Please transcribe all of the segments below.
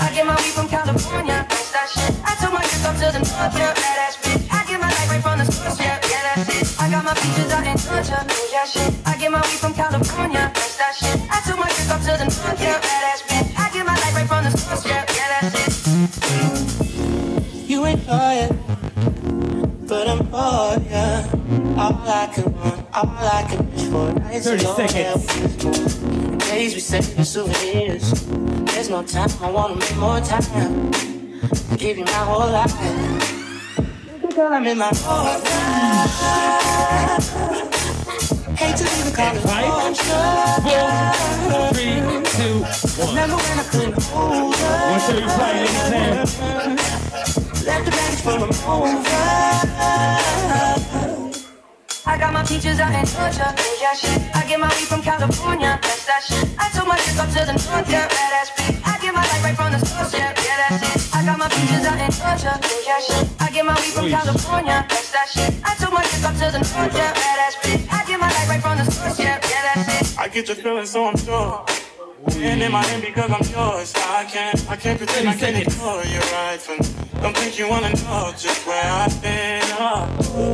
I get my weed from California, that's that shit. I took my trip up to the north, yeah, badass bitch. I get my right from the source, yeah, yeah, that's it. I got my peaches out in Georgia, yeah, shit. I get my weed from California, that's that shit. I took my trip up to the north, yeah, badass bitch. I get my right from the source, yeah, yeah, that's it. You ain't but I'm yeah. All I can want, all I can wish for. Nights 30 seconds. Days we save the souvenirs. There's no time, I wanna make more time. Give you my whole life. Girl, I'm in my whole life. Hate to leave the Five, four, three, two, one. Remember when I couldn't hold her? You play, ladies and gentlemen. Left the baggage for them over. I got my peaches out in Georgia, yeah, shit. I get my weed from California, that's that shit. I took my trip up to the north, yeah, badass bitch. I get my light right from the source, yeah, yeah, that's it. I got my peaches out in Georgia, yeah, shit. I get my weed from California, that's that shit. I took my trip up to the north, yeah, badass bitch. I get my light right from the source, yeah, yeah, that's it. I get your feeling, so I'm sure. And in my hand because I'm yours. I can't, I can't pretend I can't ignore you right from. Don't think you wanna know just where I've been. Oh.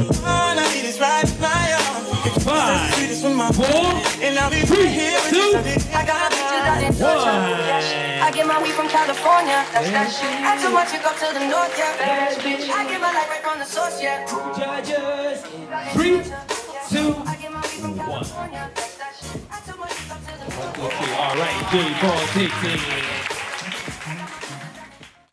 Love be distracting. All I need is right now. Five, Sweetest from my four, and I'll be three, right here with two, you. I got my peaches out in Georgia, yeah, shit. I get my weed from California, that's that shit. I took my trip up to the north, yeah, badass bitch. I get my light right from the source, yeah. Judges. Three, two, I get my weed from California, that's that shit. I took my trip up to the north. Okay, all right, J. Paul, 16.